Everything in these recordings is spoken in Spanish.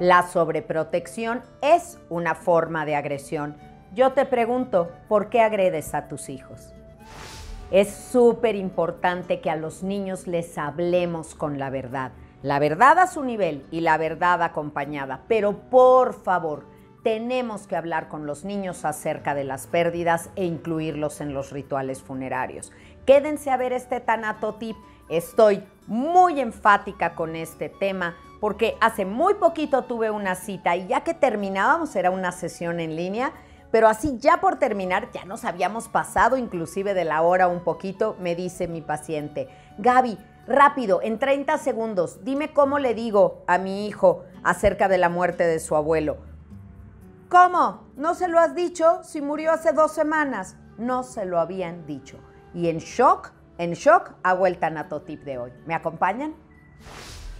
La sobreprotección es una forma de agresión. Yo te pregunto, ¿por qué agredes a tus hijos? Es súper importante que a los niños les hablemos con la verdad. La verdad a su nivel y la verdad acompañada. Pero por favor, tenemos que hablar con los niños acerca de las pérdidas e incluirlos en los rituales funerarios. Quédense a ver este tanatotip. Estoy muy enfática con este tema porque hace muy poquito tuve una cita y ya que terminábamos, era una sesión en línea, pero así ya por terminar, ya nos habíamos pasado inclusive de la hora un poquito, me dice mi paciente, Gaby, rápido, en 30 segundos, dime cómo le digo a mi hijo acerca de la muerte de su abuelo. ¿Cómo? ¿No se lo has dicho? Si murió hace dos semanas. No se lo habían dicho. Y en shock, en shock, hago el tanatotip de hoy. ¿Me acompañan?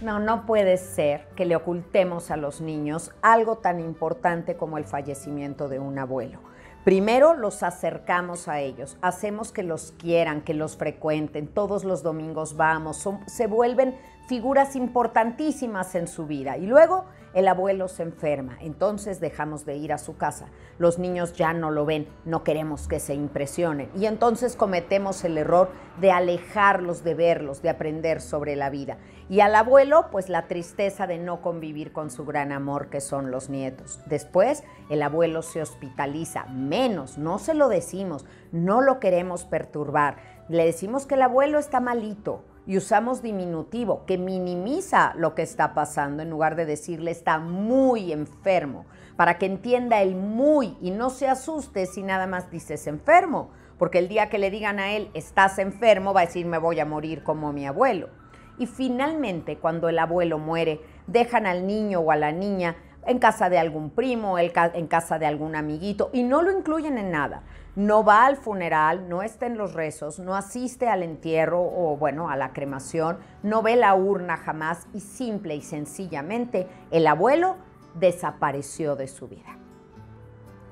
No, no puede ser que le ocultemos a los niños algo tan importante como el fallecimiento de un abuelo. Primero los acercamos a ellos, hacemos que los quieran, que los frecuenten, todos los domingos vamos, se vuelven figuras importantísimas en su vida y luego el abuelo se enferma, entonces dejamos de ir a su casa. Los niños ya no lo ven, no queremos que se impresionen. Y entonces cometemos el error de alejarlos de verlos, de aprender sobre la vida. Y al abuelo, pues la tristeza de no convivir con su gran amor que son los nietos. Después, el abuelo se hospitaliza, menos, no se lo decimos, no lo queremos perturbar. Le decimos que el abuelo está malito, y usamos diminutivo, que minimiza lo que está pasando en lugar de decirle está muy enfermo, para que entienda el muy y no se asuste si nada más dices enfermo, porque el día que le digan a él estás enfermo va a decir me voy a morir como mi abuelo. Y finalmente, cuando el abuelo muere, dejan al niño o a la niña en casa de algún primo, en casa de algún amiguito y no lo incluyen en nada no va al funeral, no está en los rezos, no asiste al entierro o bueno, a la cremación, no ve la urna jamás y simple y sencillamente el abuelo desapareció de su vida.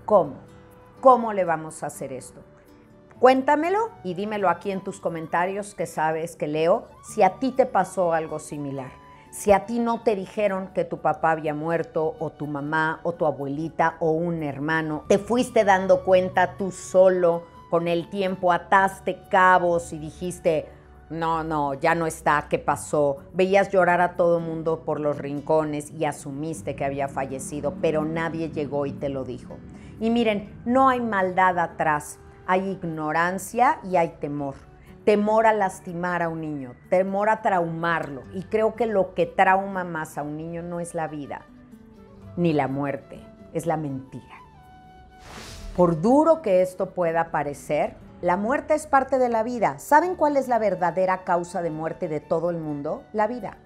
¿Cómo? ¿Cómo le vamos a hacer esto? Cuéntamelo y dímelo aquí en tus comentarios que sabes que leo si a ti te pasó algo similar. Si a ti no te dijeron que tu papá había muerto o tu mamá o tu abuelita o un hermano, te fuiste dando cuenta tú solo, con el tiempo ataste cabos y dijiste, no, no, ya no está, ¿qué pasó? Veías llorar a todo mundo por los rincones y asumiste que había fallecido, pero nadie llegó y te lo dijo. Y miren, no hay maldad atrás, hay ignorancia y hay temor temor a lastimar a un niño, temor a traumarlo. Y creo que lo que trauma más a un niño no es la vida ni la muerte, es la mentira. Por duro que esto pueda parecer, la muerte es parte de la vida. ¿Saben cuál es la verdadera causa de muerte de todo el mundo? La vida.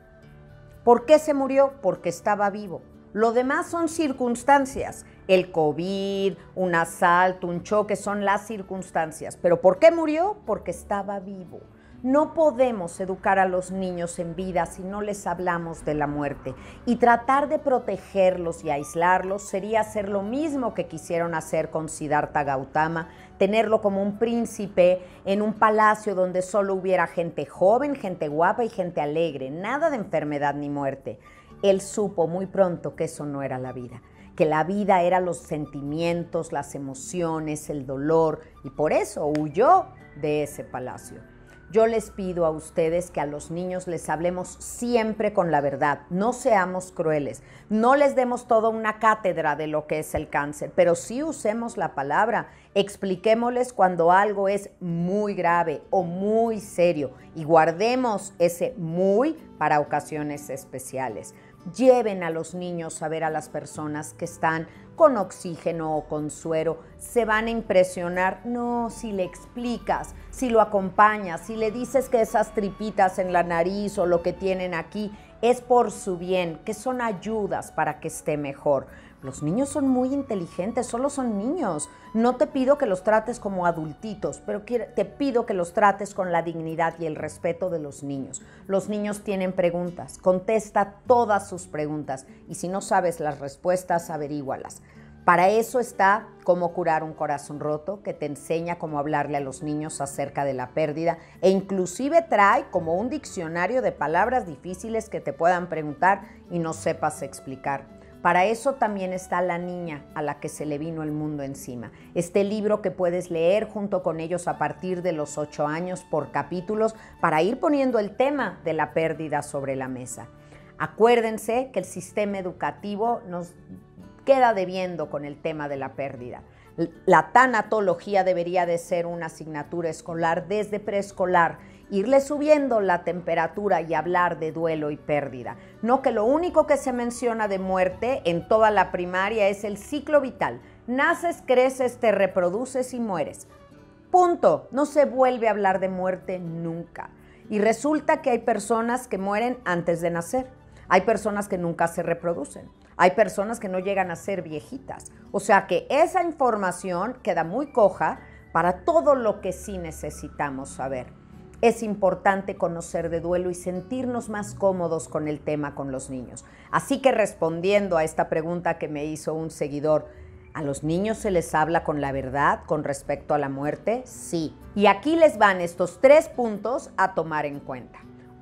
¿Por qué se murió? Porque estaba vivo. Lo demás son circunstancias. El COVID, un asalto, un choque, son las circunstancias. ¿Pero por qué murió? Porque estaba vivo. No podemos educar a los niños en vida si no les hablamos de la muerte. Y tratar de protegerlos y aislarlos sería hacer lo mismo que quisieron hacer con Siddhartha Gautama, tenerlo como un príncipe en un palacio donde solo hubiera gente joven, gente guapa y gente alegre, nada de enfermedad ni muerte él supo muy pronto que eso no era la vida, que la vida era los sentimientos, las emociones, el dolor, y por eso huyó de ese palacio. Yo les pido a ustedes que a los niños les hablemos siempre con la verdad, no seamos crueles, no les demos toda una cátedra de lo que es el cáncer, pero sí usemos la palabra, expliquémosles cuando algo es muy grave o muy serio y guardemos ese muy para ocasiones especiales. Lleven a los niños a ver a las personas que están con oxígeno o con suero. Se van a impresionar. No, si le explicas, si lo acompañas, si le dices que esas tripitas en la nariz o lo que tienen aquí es por su bien, que son ayudas para que esté mejor. Los niños son muy inteligentes, solo son niños. No te pido que los trates como adultitos, pero te pido que los trates con la dignidad y el respeto de los niños. Los niños tienen preguntas, contesta todas sus preguntas y si no sabes las respuestas, averígualas. Para eso está cómo curar un corazón roto, que te enseña cómo hablarle a los niños acerca de la pérdida e inclusive trae como un diccionario de palabras difíciles que te puedan preguntar y no sepas explicar Para eso también está la niña a la que se le vino el mundo encima. Este libro que puedes leer junto con ellos a partir de los ocho años por capítulos para ir poniendo el tema de la pérdida sobre la mesa. Acuérdense que el sistema educativo nos queda debiendo con el tema de la pérdida. La tanatología debería de ser una asignatura escolar desde preescolar, irle subiendo la temperatura y hablar de duelo y pérdida. No que lo único que se menciona de muerte en toda la primaria es el ciclo vital. Naces, creces, te reproduces y mueres. Punto. No se vuelve a hablar de muerte nunca. Y resulta que hay personas que mueren antes de nacer. Hay personas que nunca se reproducen. Hay personas que no llegan a ser viejitas. O sea que esa información queda muy coja para todo lo que sí necesitamos saber. Es importante conocer de duelo y sentirnos más cómodos con el tema con los niños. Así que respondiendo a esta pregunta que me hizo un seguidor, ¿a los niños se les habla con la verdad con respecto a la muerte? Sí. Y aquí les van estos tres puntos a tomar en cuenta.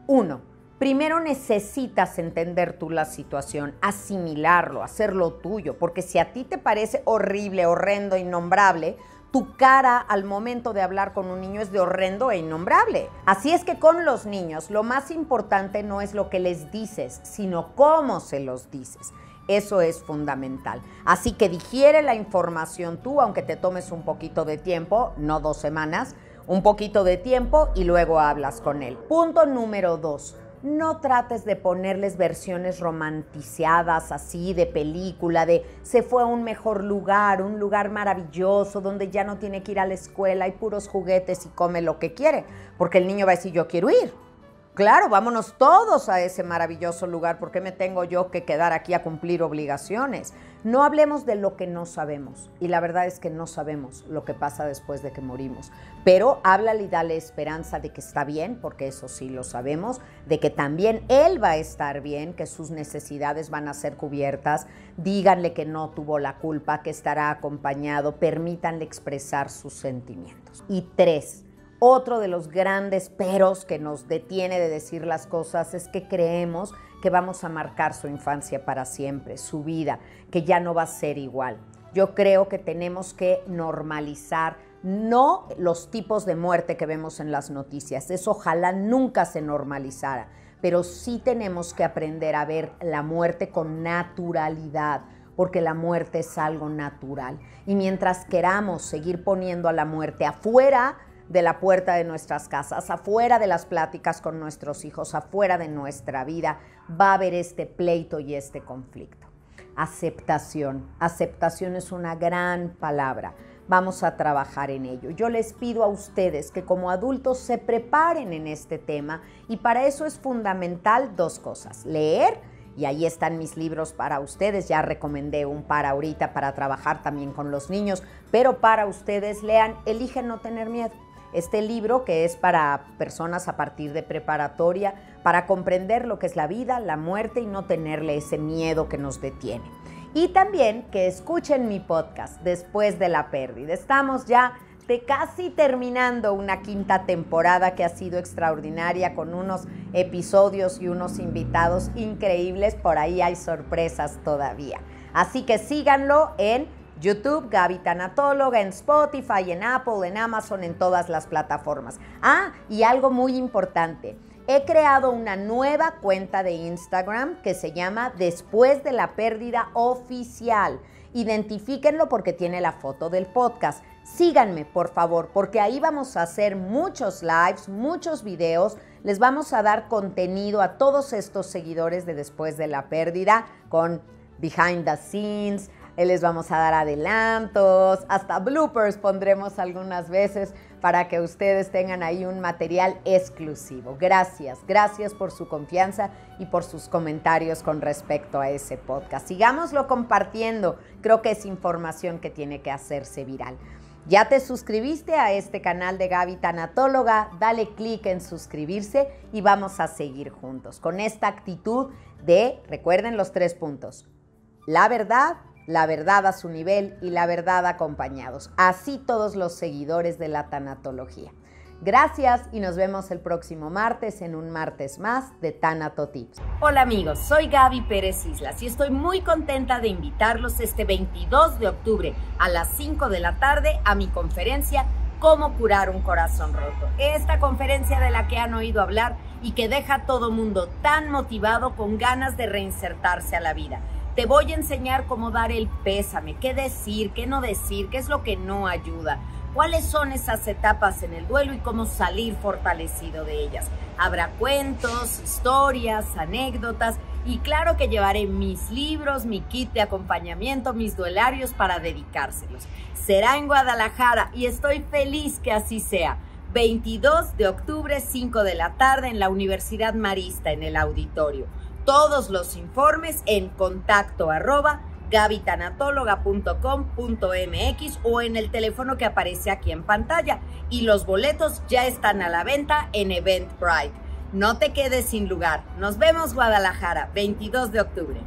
Uno, primero necesitas entender tú la situación, asimilarlo, hacerlo tuyo, porque si a ti te parece horrible, horrendo, innombrable, tu cara al momento de hablar con un niño es de horrendo e innombrable. Así es que con los niños lo más importante no es lo que les dices, sino cómo se los dices. Eso es fundamental. Así que digiere la información tú, aunque te tomes un poquito de tiempo, no dos semanas, un poquito de tiempo y luego hablas con él. Punto número dos no trates de ponerles versiones romantizadas así de película, de se fue a un mejor lugar, un lugar maravilloso donde ya no tiene que ir a la escuela, hay puros juguetes y come lo que quiere, porque el niño va a decir yo quiero ir. Claro, vámonos todos a ese maravilloso lugar. ¿Por qué me tengo yo que quedar aquí a cumplir obligaciones? No hablemos de lo que no sabemos. Y la verdad es que no sabemos lo que pasa después de que morimos. Pero háblale y dale esperanza de que está bien, porque eso sí lo sabemos, de que también él va a estar bien, que sus necesidades van a ser cubiertas. Díganle que no tuvo la culpa, que estará acompañado. Permítanle expresar sus sentimientos. Y tres, otro de los grandes peros que nos detiene de decir las cosas es que creemos que vamos a marcar su infancia para siempre, su vida, que ya no va a ser igual. Yo creo que tenemos que normalizar no los tipos de muerte que vemos en las noticias, eso ojalá nunca se normalizara, pero sí tenemos que aprender a ver la muerte con naturalidad, porque la muerte es algo natural. Y mientras queramos seguir poniendo a la muerte afuera, de la puerta de nuestras casas, afuera de las pláticas con nuestros hijos, afuera de nuestra vida, va a haber este pleito y este conflicto. Aceptación. Aceptación es una gran palabra. Vamos a trabajar en ello. Yo les pido a ustedes que como adultos se preparen en este tema y para eso es fundamental dos cosas. Leer y ahí están mis libros para ustedes. Ya recomendé un para ahorita para trabajar también con los niños, pero para ustedes lean, eligen no tener miedo este libro que es para personas a partir de preparatoria, para comprender lo que es la vida, la muerte y no tenerle ese miedo que nos detiene. Y también que escuchen mi podcast después de la pérdida. Estamos ya de casi terminando una quinta temporada que ha sido extraordinaria con unos episodios y unos invitados increíbles. Por ahí hay sorpresas todavía. Así que síganlo en YouTube, Gaby Tanatóloga, en Spotify, en Apple, en Amazon, en todas las plataformas. Ah, y algo muy importante. He creado una nueva cuenta de Instagram que se llama Después de la pérdida oficial. Identifíquenlo porque tiene la foto del podcast. Síganme, por favor, porque ahí vamos a hacer muchos lives, muchos videos. Les vamos a dar contenido a todos estos seguidores de Después de la pérdida con behind the scenes, les vamos a dar adelantos, hasta bloopers pondremos algunas veces para que ustedes tengan ahí un material exclusivo. Gracias, gracias por su confianza y por sus comentarios con respecto a ese podcast. Sigámoslo compartiendo, creo que es información que tiene que hacerse viral. ¿Ya te suscribiste a este canal de Gaby Tanatóloga? Dale clic en suscribirse y vamos a seguir juntos con esta actitud de, recuerden los tres puntos, la verdad, la verdad a su nivel y la verdad acompañados. Así todos los seguidores de la tanatología. Gracias y nos vemos el próximo martes en un martes más de Tanato Tips. Hola amigos, soy Gaby Pérez Islas y estoy muy contenta de invitarlos este 22 de octubre a las 5 de la tarde a mi conferencia Cómo curar un corazón roto. Esta conferencia de la que han oído hablar y que deja a todo mundo tan motivado con ganas de reinsertarse a la vida. Te voy a enseñar cómo dar el pésame, qué decir, qué no decir, qué es lo que no ayuda cuáles son esas etapas en el duelo y cómo salir fortalecido de ellas. Habrá cuentos, historias, anécdotas y claro que llevaré mis libros, mi kit de acompañamiento, mis duelarios para dedicárselos. Será en Guadalajara y estoy feliz que así sea. 22 de octubre, 5 de la tarde en la Universidad Marista en el auditorio. Todos los informes en contacto arroba gavitanatóloga.com.mx o en el teléfono que aparece aquí en pantalla. Y los boletos ya están a la venta en Eventbrite. No te quedes sin lugar. Nos vemos Guadalajara, 22 de octubre.